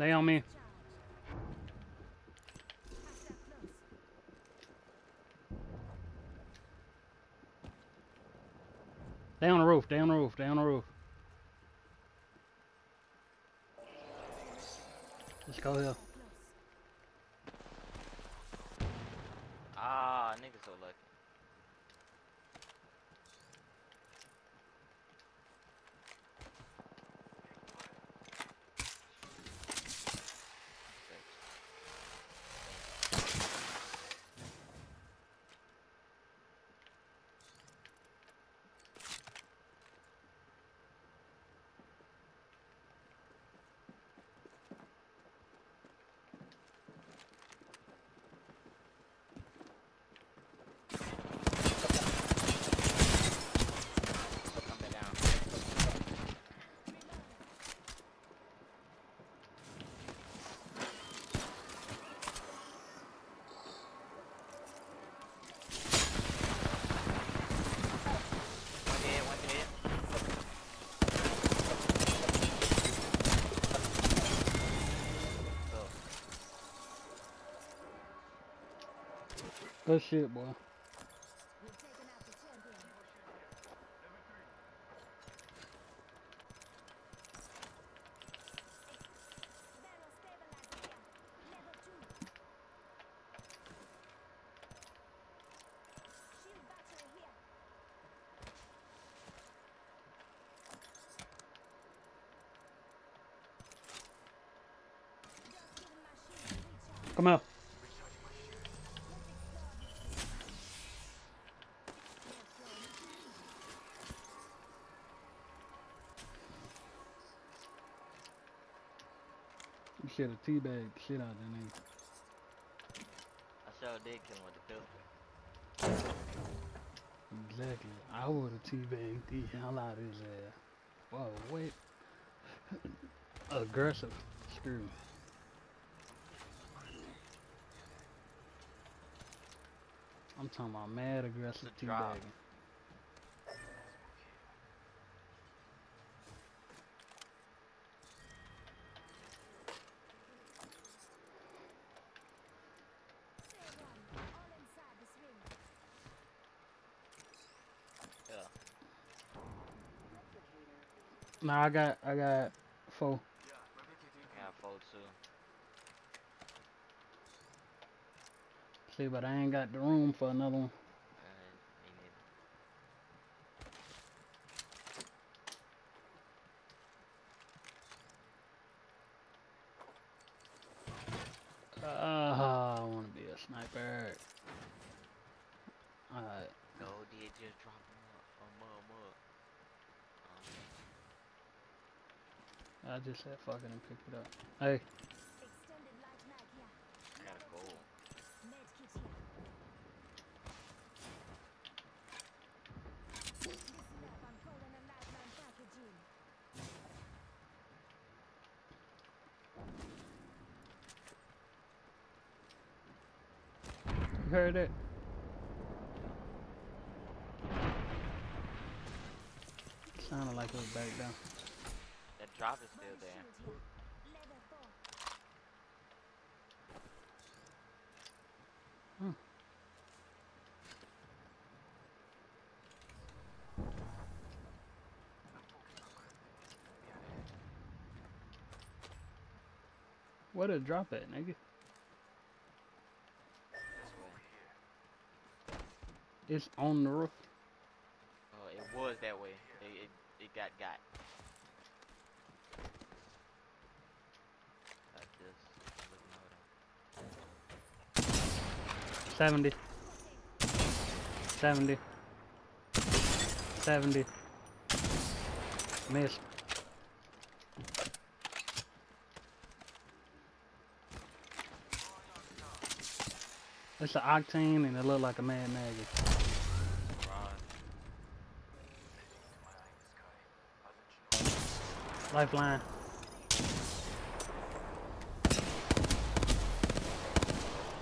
They on me. Down the roof. down the roof. down the roof. Let's go here. Ah, nigga so lucky. Good shit, boy. Come out. Should have teabagged the shit out of that nigga. I sure did kill him with the pistol. Exactly. I would have teabagged the hell out of his ass. Whoa, wait. Aggressive. Screw. me. I'm talking about mad aggressive teabagging. Yeah. Nah, I got, I got four. I got four too. See, but I ain't got the room for another one. Uh, me neither. Uh, I want to be a sniper. Alright. No, did just drop him up. Oh, mud, mud. Um, I just said fuck it and pick it up. Hey, you heard it? Sounded like it was back down. Drop is still there. Hmm. Did it drop at, nigga? It's on the roof. Oh, it was that way. It, it, it got got. Like this. Looking over there. 70. 70. 70. Missed. It's an octane and it look like a mad maggot. Lifeline.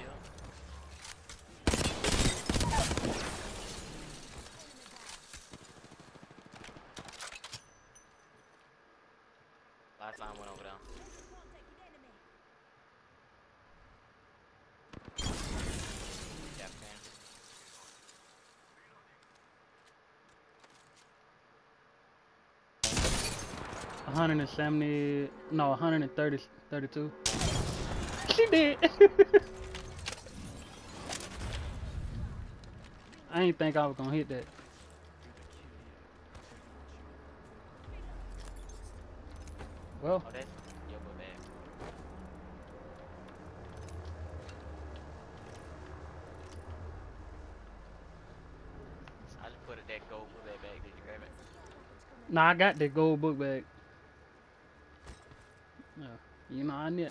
Shield. Lifeline went over there. 170, no, 130, 32. She did. I ain't think I was gonna hit that. Well, Oh, that's your book bag. I just put it that gold book bag back. Did you grab it? nah, I got that gold book bag. You know, I need. Uh,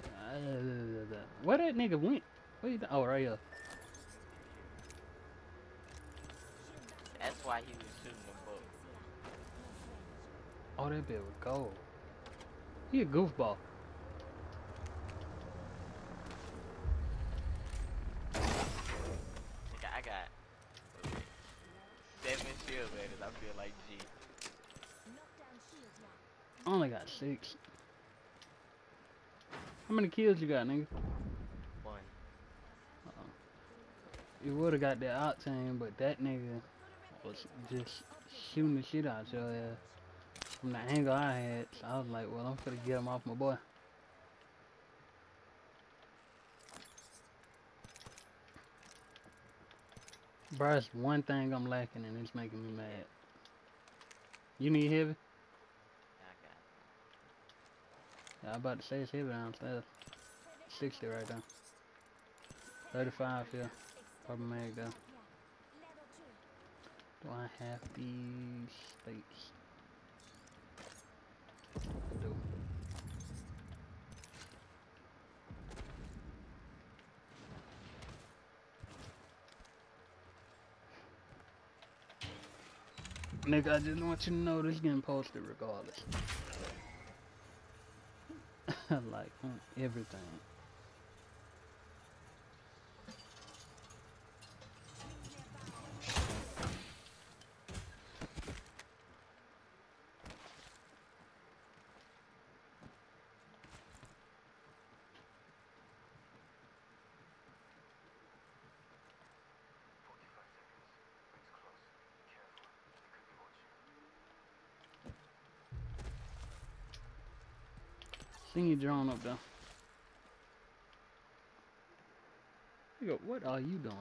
where that nigga went? Where you? Oh, right here. That's why he was shooting them books. Oh, that bit was gold. He a goofball. Nigga, I got seven shield letters. I feel like G. I only got six. How many kills you got, nigga? One. You would have got that octane, but that nigga was just shooting the shit out your ass from the angle I had. So I was like, well, I'm gonna get him off my boy. It's one thing I'm lacking and it's making me mad. You need heavy? Yeah, I got it. Yeah, I'm about to say it's heavy downstairs. 60 right there. 35 here. Purple mag there. Do I have these states? Do. Nigga, I just want you to know this is getting posted regardless. like, on everything. Sing your drone up there. Nigga, what are you doing?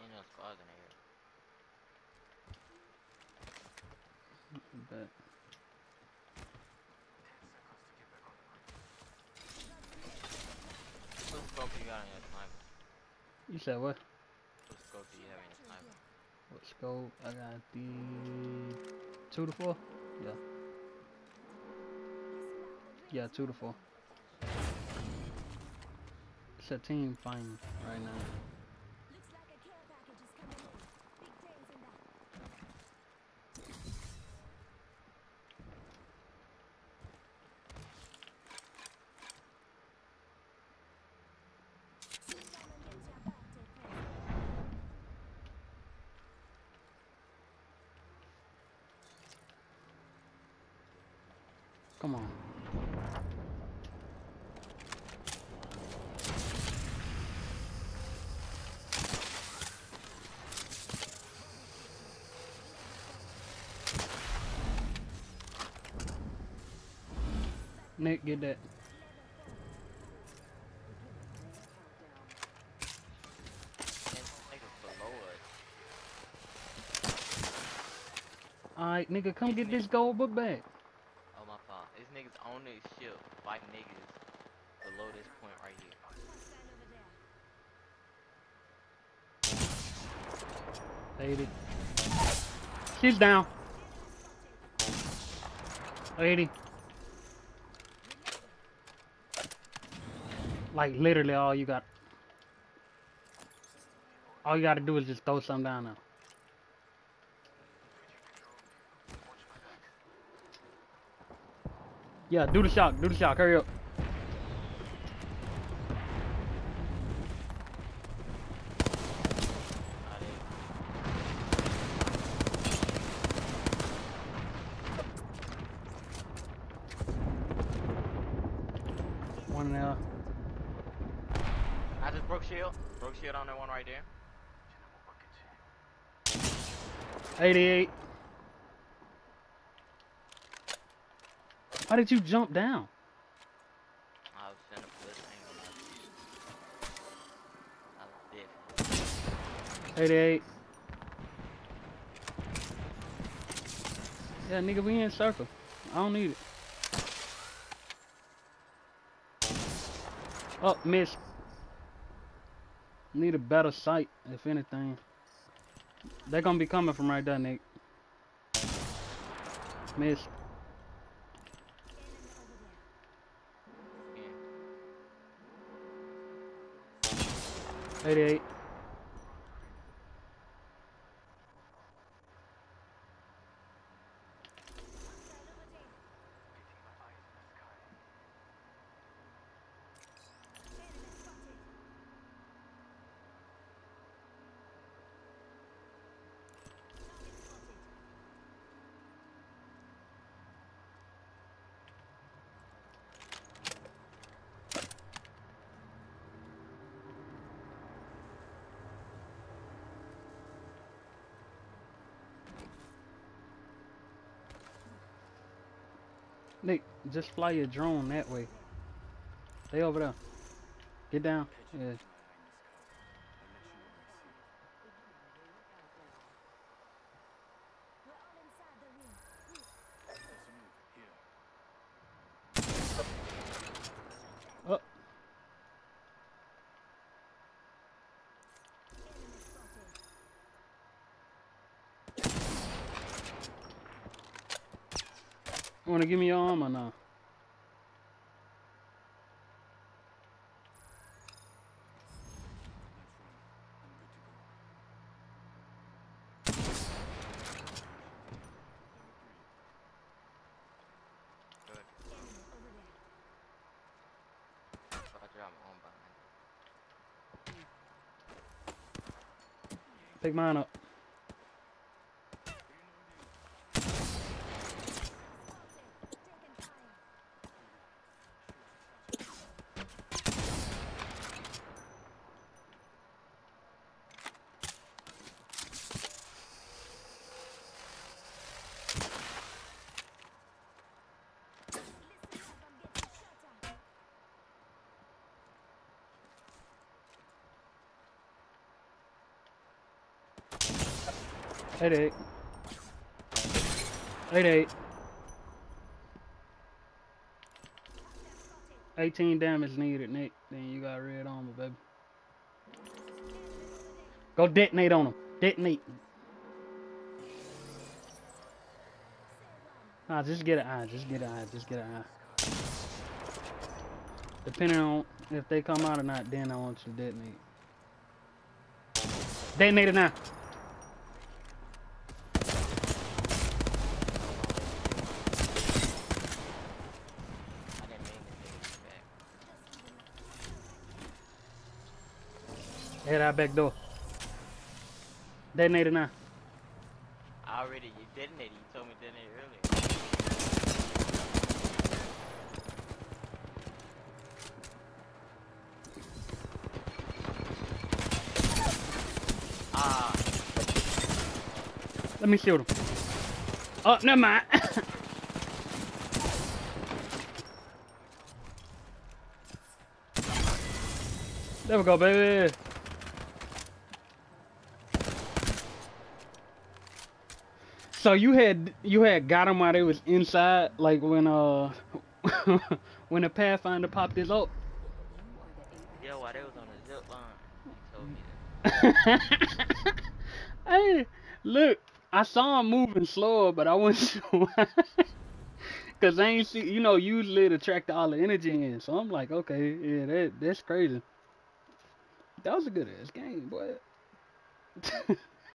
Ain't no squads in here. But What scope you got on your sniper? you said what? What scope do you have on your sniper? What scope? I got the two to four. Yeah. Yeah, two to four. It's a team fighting right now. Come on. Nick, get that. Alright, nigga, come get this gold book back. On this ship fighting niggas below this point right here. 80. She's down. 80. Like literally all you got. All you gotta do is just throw something down there. Yeah, do the shock, do the shock, hurry up. One now. I just broke shield. Broke shield on that one right there. 88. Why did you jump down? I was a blitz angle. I was dead. 88. Yeah, nigga, we in circle. I don't need it. Oh, miss. Need a better sight, if anything. They're gonna be coming from right there, Nick. Miss. 88. Nick, just fly your drone that way. Stay over there. Get down. Yeah. You wanna give me your arm or no? Good. So I dropped my own behind. Pick mine up. Eight eight. Eight eight. 18 damage needed, Nick. Then you got red armor, baby. Go detonate on him. Detonate. Nah, just get an eye. Just get an eye. Just get an eye. Depending on if they come out or not, then I want you to detonate. Detonate it now. I didn't mean to take it back. Head out back door. Detonate it now. I already you detonated. You told me to detonate earlier. Ah, Let me shoot him. Oh, never mind. there we go, baby. So you had you had got him while they was inside, like when uh when the Pathfinder popped his up. yo, while they was on the zip line, you told me that. hey, look, I saw him moving slower, but I wasn't sure. Cause I ain't see, you know, usually it attract all the energy in. So I'm like, okay, yeah, that that's crazy. That was a good ass game, boy.